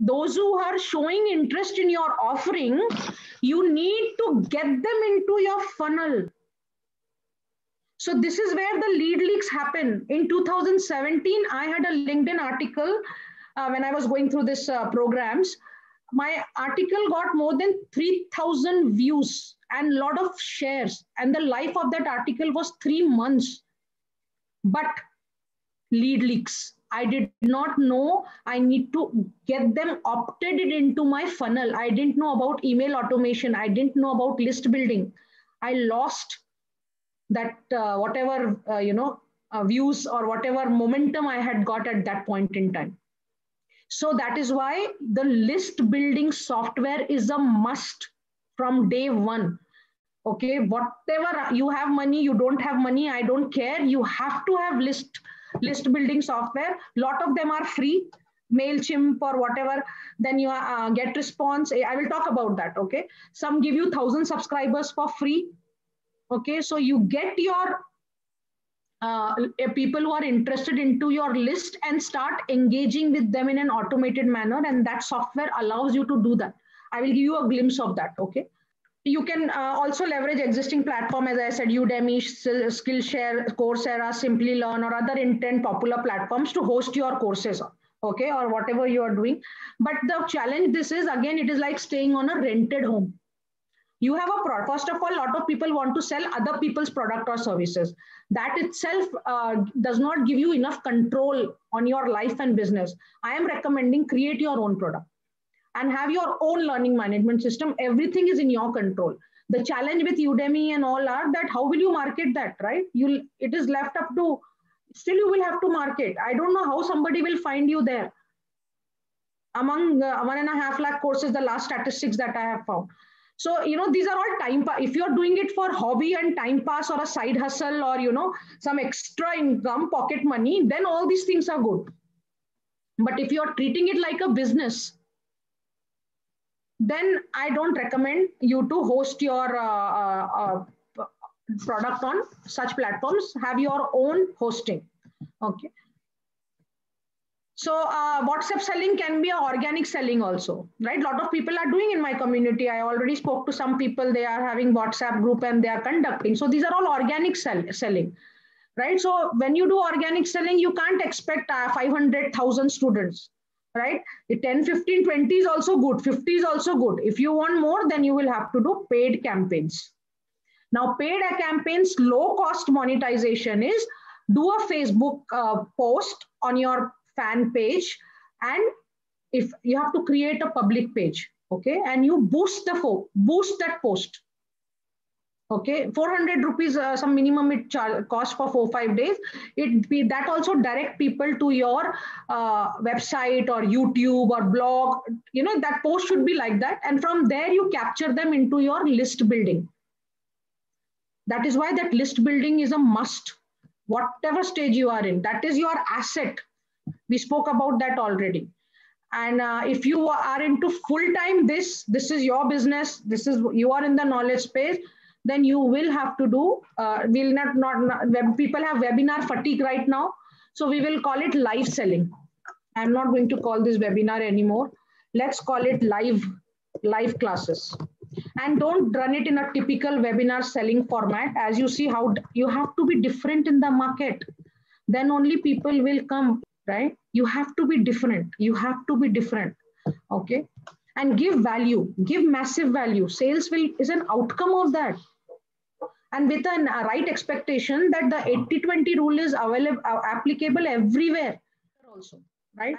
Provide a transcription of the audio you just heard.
those who are showing interest in your offering, you need to get them into your funnel. So this is where the lead leaks happen. In 2017, I had a LinkedIn article uh, when I was going through this uh, programs. My article got more than 3,000 views and a lot of shares. And the life of that article was three months. But lead leaks. I did not know I need to get them opted into my funnel. I didn't know about email automation. I didn't know about list building. I lost that uh, whatever, uh, you know, uh, views or whatever momentum I had got at that point in time. So that is why the list building software is a must from day one. Okay, whatever you have money, you don't have money, I don't care. You have to have list list building software. Lot of them are free, MailChimp or whatever. Then you uh, GetResponse. I will talk about that. Okay. Some give you thousand subscribers for free. Okay. So you get your uh, people who are interested into your list and start engaging with them in an automated manner. And that software allows you to do that. I will give you a glimpse of that. Okay you can uh, also leverage existing platform as i said udemy skillshare coursera Simplilearn or other intent popular platforms to host your courses okay or whatever you are doing. But the challenge this is again it is like staying on a rented home. You have a product first of all a lot of people want to sell other people's product or services. That itself uh, does not give you enough control on your life and business. I am recommending create your own product and have your own learning management system. Everything is in your control. The challenge with Udemy and all are that how will you market that, right? You'll it is left up to still you will have to market. I don't know how somebody will find you there. Among uh, one and a half lakh courses, the last statistics that I have found. So, you know, these are all time pass. If you're doing it for hobby and time pass or a side hustle or, you know, some extra income, pocket money, then all these things are good. But if you're treating it like a business, then I don't recommend you to host your uh, uh, uh, product on such platforms. Have your own hosting. Okay. So uh, WhatsApp selling can be organic selling also, right? A lot of people are doing in my community. I already spoke to some people. They are having WhatsApp group and they are conducting. So these are all organic sell selling, right? So when you do organic selling, you can't expect uh, 500,000 students right? 10 15 20 is also good. 50 is also good. If you want more then you will have to do paid campaigns. Now paid campaigns low cost monetization is do a facebook uh, post on your fan page and if you have to create a public page okay? And you boost the boost that post okay? 400 rupees uh, some minimum it cost for four five days. It be that also direct people to your uh, website or youtube or blog you know that post should be like that. And from there you capture them into your list building. That is why that list building is a must. Whatever stage you are in that is your asset. We spoke about that already. And uh, if you are into full time this this is your business this is you are in the knowledge space then you will have to do, uh, will not, not, not people have webinar fatigue right now. So we will call it live selling. I'm not going to call this webinar anymore. Let's call it live, live classes. And don't run it in a typical webinar selling format. As you see how you have to be different in the market. Then only people will come, right? You have to be different. You have to be different. Okay and give value give massive value sales will is an outcome of that and with a right expectation that the 80-20 rule is available, uh, applicable everywhere also, right?